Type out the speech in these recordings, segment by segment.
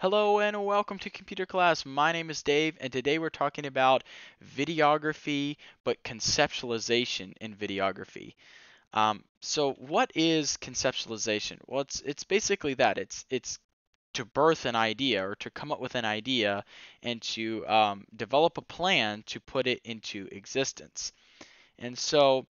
Hello and welcome to computer class. My name is Dave and today we're talking about videography but conceptualization in videography. Um, so what is conceptualization? Well, it's it's basically that. It's it's to birth an idea or to come up with an idea and to um, develop a plan to put it into existence. And so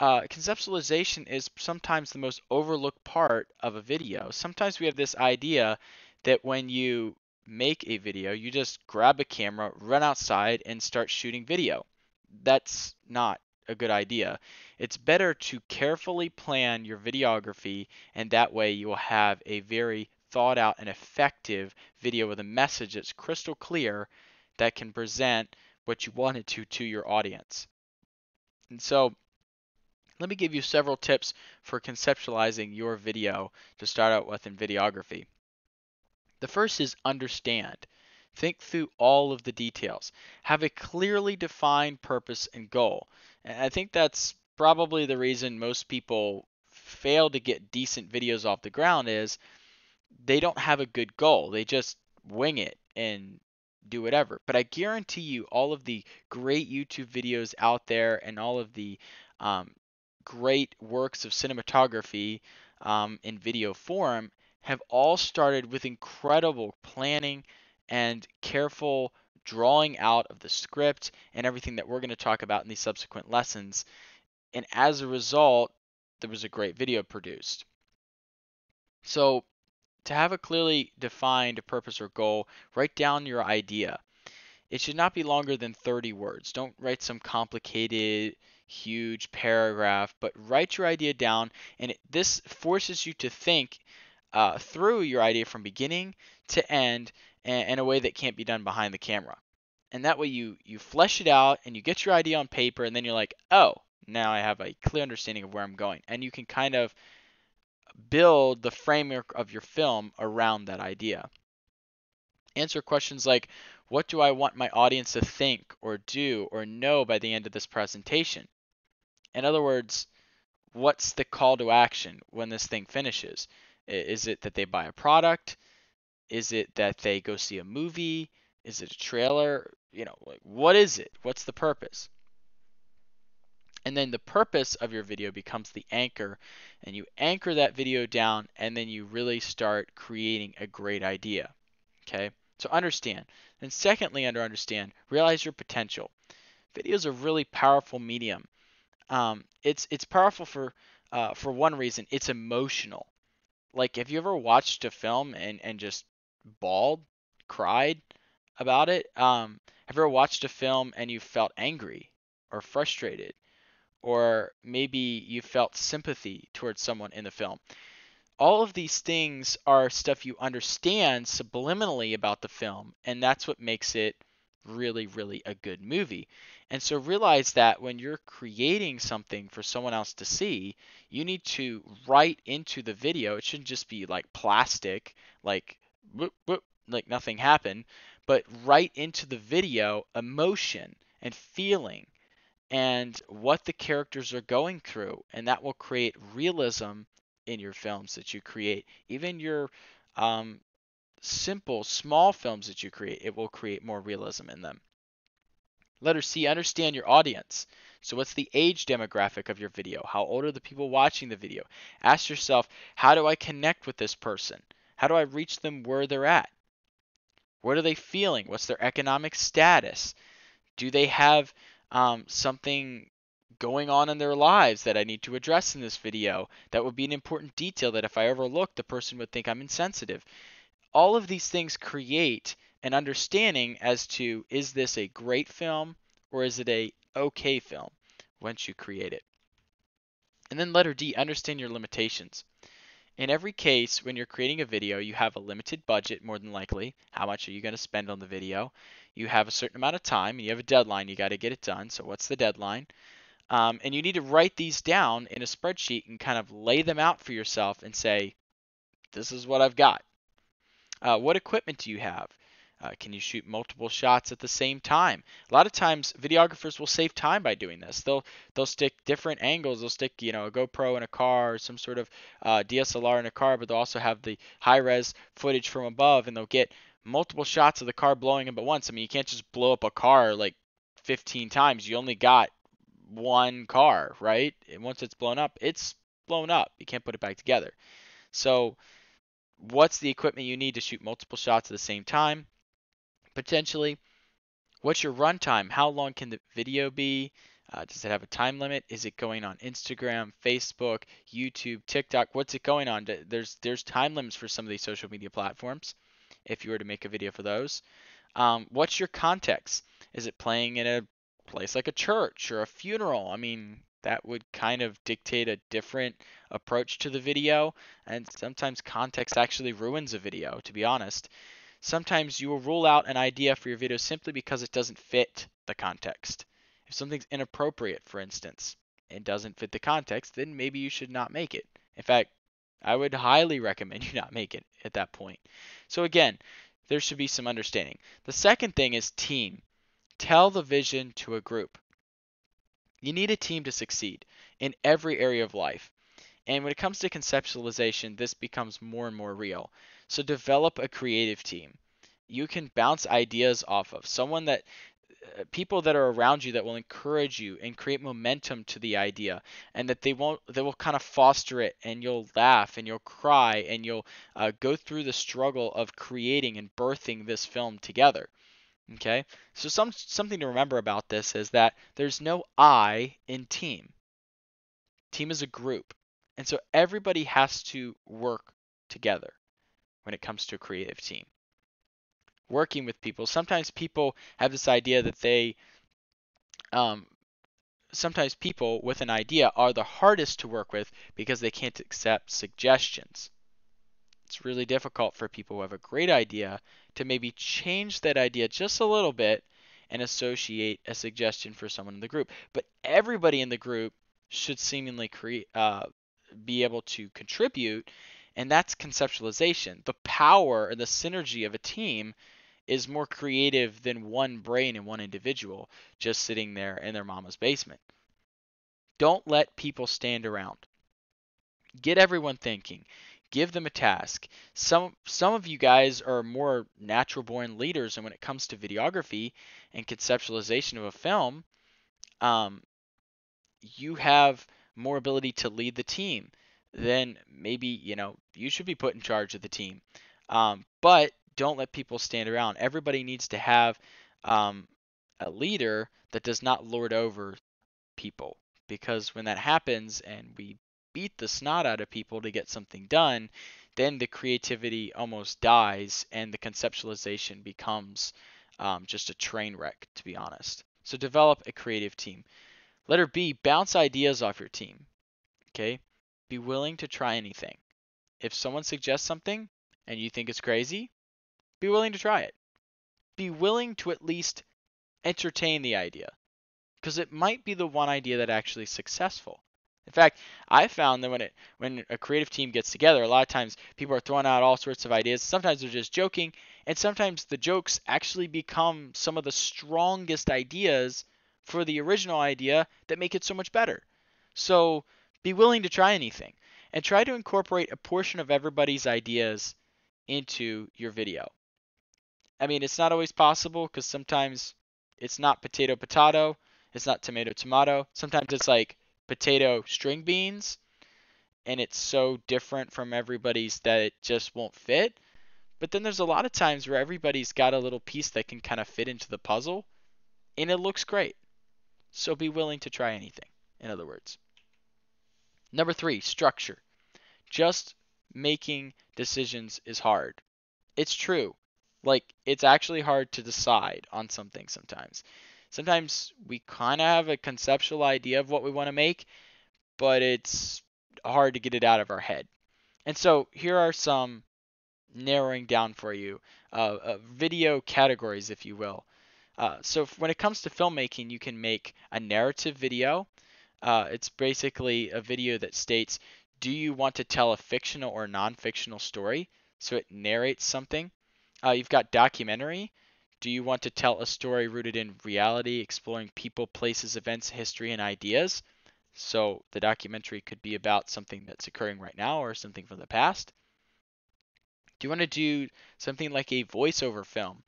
uh, conceptualization is sometimes the most overlooked part of a video. Sometimes we have this idea that when you make a video, you just grab a camera, run outside, and start shooting video. That's not a good idea. It's better to carefully plan your videography, and that way you will have a very thought out and effective video with a message that's crystal clear that can present what you wanted to to your audience. And so, let me give you several tips for conceptualizing your video to start out with in videography. The first is understand. Think through all of the details. Have a clearly defined purpose and goal. And I think that's probably the reason most people fail to get decent videos off the ground is they don't have a good goal. They just wing it and do whatever. But I guarantee you, all of the great YouTube videos out there and all of the um, great works of cinematography um, in video form have all started with incredible planning and careful drawing out of the script and everything that we're going to talk about in these subsequent lessons. And as a result, there was a great video produced. So, to have a clearly defined purpose or goal, write down your idea. It should not be longer than 30 words. Don't write some complicated, huge paragraph, but write your idea down. And it, this forces you to think uh, through your idea from beginning to end in, a way that can't be done behind the camera. And that way you you flesh it out and you get your idea on paper and then you're like, "Oh, now I have a clear understanding of where I'm going." And you can kind of build the framework of your film around that idea. Answer questions like, "What do I want my audience to think or do or know by the end of this presentation?" In other words, what's the call to action when this thing finishes? Is it that they buy a product? Is it that they go see a movie? Is it a trailer? You know, like what is it? What's the purpose? And then the purpose of your video becomes the anchor, and you anchor that video down, and then you really start creating a great idea. Okay, so understand. And secondly, under understand, realize your potential. Video is a really powerful medium. Um, it's it's powerful for uh, for one reason. It's emotional like have you ever watched a film and and just bawled, cried about it? Um, have you ever watched a film and you felt angry or frustrated, or maybe you felt sympathy towards someone in the film? All of these things are stuff you understand subliminally about the film, and that's what makes it really, really a good movie. And so realize that when you're creating something for someone else to see, you need to write into the video. It shouldn't just be like plastic, like whoop, whoop, like nothing happened, but write into the video emotion and feeling and what the characters are going through, and that will create realism in your films that you create. Even your um, simple, small films that you create, it will create more realism in them. Letter C, understand your audience. So, what's the age demographic of your video? How old are the people watching the video? Ask yourself, how do I connect with this person? How do I reach them where they're at? What are they feeling? What's their economic status? Do they have um, something going on in their lives that I need to address in this video? That would be an important detail that if I overlook, the person would think I'm insensitive all of these things create an understanding as to is this a great film or is it a okay film once you create it. And then letter D, understand your limitations. In every case, when you're creating a video, you have a limited budget, more than likely. How much are you going to spend on the video? You have a certain amount of time, and you have a deadline. You got to get it done. So, what's the deadline? Um, and you need to write these down in a spreadsheet and kind of lay them out for yourself and say, this is what I've got. Uh, what equipment do you have? Uh, can you shoot multiple shots at the same time? A lot of times, videographers will save time by doing this. They'll they'll stick different angles. They'll stick you know a GoPro in a car, or some sort of uh, DSLR in a car, but they'll also have the high res footage from above, and they'll get multiple shots of the car blowing up at once. I mean, you can't just blow up a car like 15 times. You only got one car, right? And once it's blown up, it's blown up. You can't put it back together. So, what's the equipment you need to shoot multiple shots at the same time? potentially. What's your runtime? How long can the video be? Uh, does it have a time limit? Is it going on Instagram, Facebook, YouTube, TikTok? What's it going on? There's there's time limits for some of these social media platforms. If you were to make a video for those, um, what's your context? Is it playing in a place like a church or a funeral? I mean, that would kind of dictate a different approach to the video, and sometimes context actually ruins a video. To be honest, Sometimes you will rule out an idea for your video simply because it doesn't fit the context. If something's inappropriate, for instance, and doesn't fit the context, then maybe you should not make it. In fact, I would highly recommend you not make it at that point. So again, there should be some understanding. The second thing is team. Tell the vision to a group. You need a team to succeed in every area of life. And when it comes to conceptualization, this becomes more and more real. So develop a creative team. You can bounce ideas off of someone that uh, people that are around you that will encourage you and create momentum to the idea and that they won't they will kind of foster it and you'll laugh and you'll cry and you'll uh, go through the struggle of creating and birthing this film together okay so some something to remember about this is that there's no i in team team is a group and so everybody has to work together when it comes to a creative team. Working with people, sometimes people have this idea that they, um, sometimes people with an idea are the hardest to work with because they can't accept suggestions. It's really difficult for people who have a great idea to maybe change that idea just a little bit and associate a suggestion for someone in the group. But everybody in the group should seemingly create, uh, be able to contribute and that's conceptualization. The power and the synergy of a team is more creative than one brain and one individual just sitting there in their mama's basement. Don't let people stand around. Get everyone thinking. Give them a task. Some some of you guys are more natural born leaders, and when it comes to videography and conceptualization of a film, um, you have more ability to lead the team then maybe you know you should be put in charge of the team. Um, but don't let people stand around. Everybody needs to have um, a leader that does not lord over people, because when that happens and we beat the snot out of people to get something done, then the creativity almost dies and the conceptualization becomes um, just a train wreck, to be honest. So develop a creative team. Letter B, bounce ideas off your team. Okay, be willing to try anything. If someone suggests something and you think it's crazy, be willing to try it. Be willing to at least entertain the idea because it might be the one idea that actually successful. In fact, I found that when it when a creative team gets together, a lot of times people are throwing out all sorts of ideas. Sometimes they're just joking, and sometimes the jokes actually become some of the strongest ideas for the original idea that make it so much better. So be willing to try anything and try to incorporate a portion of everybody's ideas into your video. I mean, it's not always possible because sometimes it's not potato potato, it's not tomato tomato. Sometimes it's like potato string beans and it's so different from everybody's that it just won't fit. But then there's a lot of times where everybody's got a little piece that can kind of fit into the puzzle and it looks great. So be willing to try anything, in other words. Number three, structure. Just making decisions is hard. It's true. Like, it's actually hard to decide on something sometimes. Sometimes we kind of have a conceptual idea of what we want to make, but it's hard to get it out of our head. And so here are some narrowing down for you uh, uh, video categories, if you will. Uh, so when it comes to filmmaking, you can make a narrative video, uh, it's basically a video that states, do you want to tell a fictional or non-fictional story? So it narrates something. Uh, you've got documentary. Do you want to tell a story rooted in reality, exploring people, places, events, history, and ideas? So the documentary could be about something that's occurring right now or something from the past. Do you want to do something like a voiceover film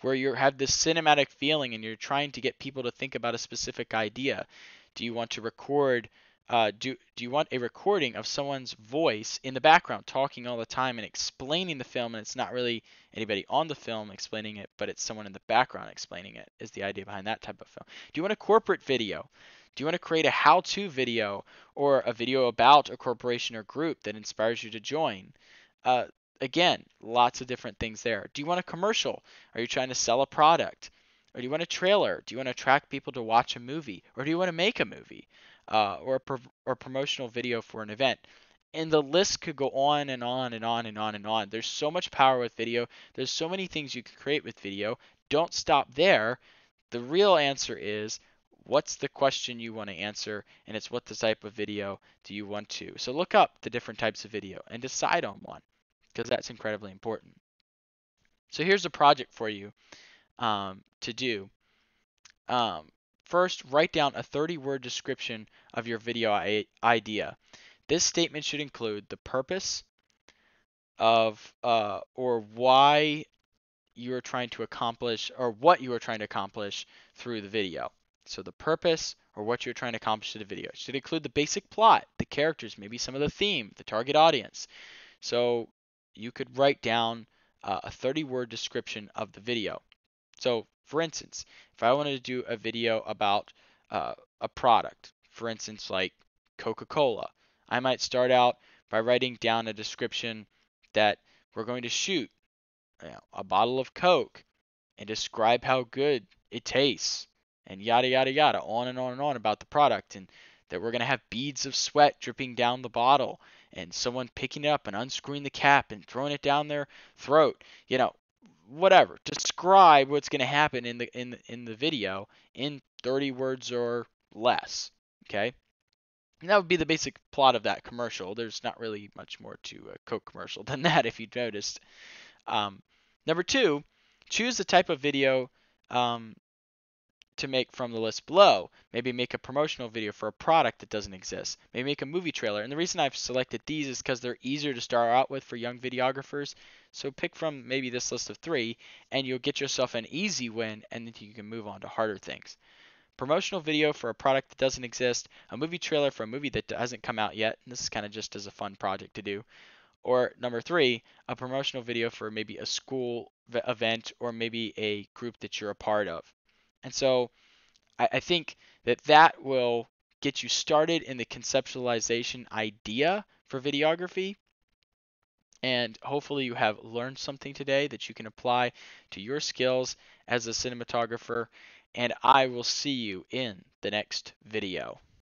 where you have this cinematic feeling and you're trying to get people to think about a specific idea? Do you want to record uh, do do you want a recording of someone's voice in the background talking all the time and explaining the film and it's not really anybody on the film explaining it but it's someone in the background explaining it is the idea behind that type of film. Do you want a corporate video? Do you want to create a how-to video or a video about a corporation or group that inspires you to join? Uh, again lots of different things there. Do you want a commercial? Are you trying to sell a product? Or do you want a trailer? Do you want to attract people to watch a movie? Or do you want to make a movie uh, or a pro- or promotional video for an event. And the list could go on and on and on and on and on. There's so much power with video. There's so many things you can create with video. Don't stop there. The real answer is what's the question you want to answer and it's what the type of video do you want to. So look up the different types of video and decide on one because that's incredibly important. So here's a project for you um, to do. Um, First, write down a 30 word description of your video idea. This statement should include the purpose of uh, or why you are trying to accomplish or what you are trying to accomplish through the video. So the purpose or what you're trying to accomplish in the video it should include the basic plot, the characters, maybe some of the theme, the target audience. So you could write down uh, a 30 word description of the video. So for instance, if I wanted to do a video about uh, a product, for instance, like Coca Cola, I might start out by writing down a description that we're going to shoot you know, a bottle of Coke and describe how good it tastes and yada yada yada, on and on and on about the product, and that we're going to have beads of sweat dripping down the bottle and someone picking it up and unscrewing the cap and throwing it down their throat. You know, whatever describe what's going to happen in the in in the video in 30 words or less okay? And that would be the basic plot of that commercial. There's not really much more to a coke commercial than that if you noticed. Um, number two choose the type of video um, to make from the list below. Maybe make a promotional video for a product that doesn't exist. Maybe make a movie trailer. And the reason I've selected these is because they're easier to start out with for young videographers. So pick from maybe this list of three, and you'll get yourself an easy win, and then you can move on to harder things. Promotional video for a product that doesn't exist, a movie trailer for a movie that hasn't come out yet. And this is kind of just as a fun project to do. Or number three, a promotional video for maybe a school event or maybe a group that you're a part of. And so I, I think that that will get you started in the conceptualization idea for videography. And hopefully, you have learned something today that you can apply to your skills as a cinematographer. And I will see you in the next video.